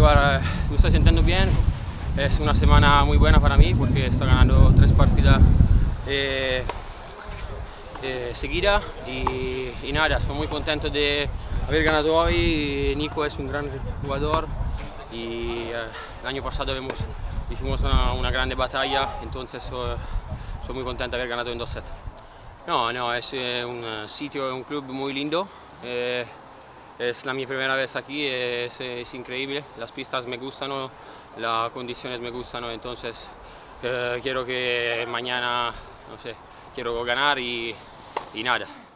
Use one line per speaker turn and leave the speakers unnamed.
igual, me estoy sintiendo bien. Es una semana muy buena para mí porque estoy ganando tres partidas eh, eh, seguidas y, y, nada, estoy muy contento de haber ganado hoy. Nico es un gran jugador y eh, el año pasado hicimos una, una grande batalla, entonces soy muy contento de haber ganado en dos sets. No, no, es eh, un sitio, un club muy lindo. Es la mi primera vez aquí, es, es, increíble, las pistas me gustan, las condiciones me gustan, entonces eh, quiero que mañana, no sé, quiero ganar y nada.